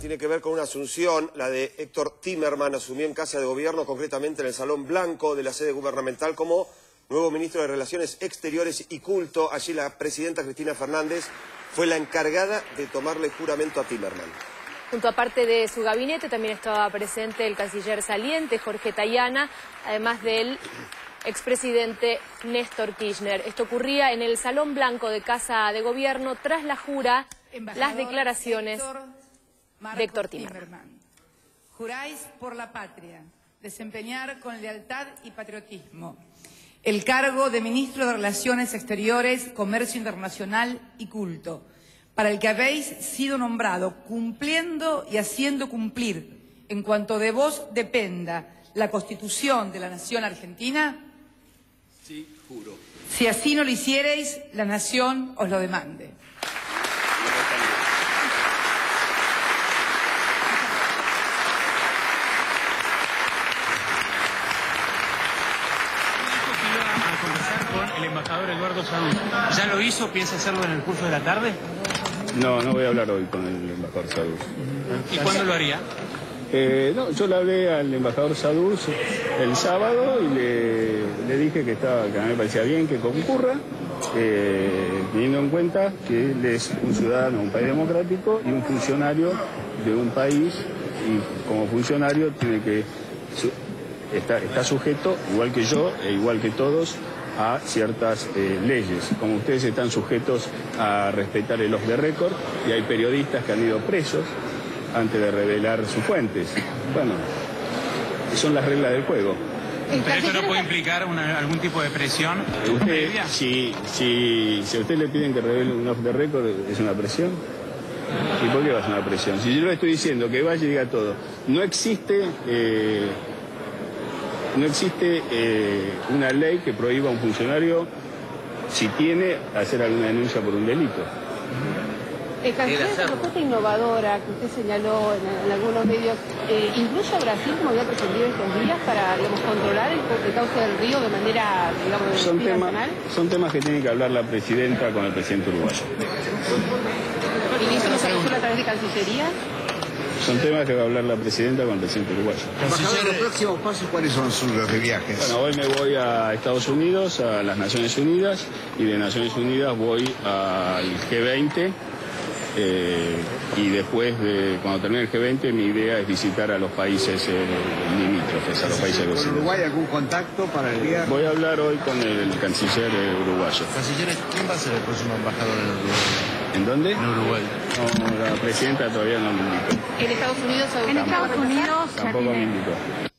Tiene que ver con una asunción, la de Héctor Timerman, asumió en Casa de Gobierno, concretamente en el Salón Blanco de la sede gubernamental, como nuevo ministro de Relaciones Exteriores y Culto. Allí la presidenta Cristina Fernández fue la encargada de tomarle juramento a Timerman. Junto a parte de su gabinete también estaba presente el canciller saliente Jorge Tayana, además del expresidente Néstor Kirchner. Esto ocurría en el Salón Blanco de Casa de Gobierno tras la jura, las declaraciones Héctor Timerman. Juráis por la patria, desempeñar con lealtad y patriotismo el cargo de Ministro de Relaciones Exteriores, Comercio Internacional y Culto, para el que habéis sido nombrado, cumpliendo y haciendo cumplir, en cuanto de vos dependa, la Constitución de la Nación Argentina? Sí, juro. Si así no lo hicierais, la Nación os lo demande. a conversar con el embajador Eduardo Sadú. ¿Ya lo hizo? ¿Piensa hacerlo en el curso de la tarde? No, no voy a hablar hoy con el embajador Sadus. ¿Y cuándo lo haría? Eh, no, yo le hablé al embajador Sadus el sábado y le, le dije que, estaba, que a mí me parecía bien que concurra, eh, teniendo en cuenta que él es un ciudadano de un país democrático y un funcionario de un país y como funcionario tiene que su- está, está sujeto, igual que yo e igual que todos, a ciertas eh, leyes. Como ustedes están sujetos a respetar el off the record y hay periodistas que han ido presos antes de revelar sus fuentes. Bueno, son las reglas del juego. ¿Pero esto no puede implicar una- algún tipo de presión Usted, si, si, si a usted le piden que revele un off the record, ¿es una presión? ¿Y por qué va a ser una presión? Si yo le estoy diciendo que vaya y diga todo, no existe, eh, no existe eh, una ley que prohíba a un funcionario, si tiene, hacer alguna denuncia por un delito. El canciller, esa propuesta innovadora que usted señaló en, en algunos medios, eh, ¿incluye a Brasil como había pretendido estos días para digamos, controlar el, el cauce del río de manera digamos, Son, temas nacional? son temas que tiene que hablar la presidenta con el presidente uruguayo. ¿Y eso no se a través de Cancillería? Son temas que va a hablar la presidenta con el presidente uruguayo. Embajador, los próximos pasos, ¿cuáles son suyos de viajes? Bueno, hoy me voy a Estados Unidos, a las Naciones Unidas, y de Naciones Unidas voy al G20. Eh, y después, de, cuando termine el G20, mi idea es visitar a los países eh, limítrofes, a los países ¿Con vecinos. Uruguay algún contacto para el viaje? Voy a hablar hoy con el canciller eh, uruguayo. Canciller, ¿quién va a ser el próximo embajador en Uruguay? ¿En dónde? En Uruguay. No, la presidenta todavía no me indicó. En Estados Unidos, En Estados Unidos Tampoco me indicó.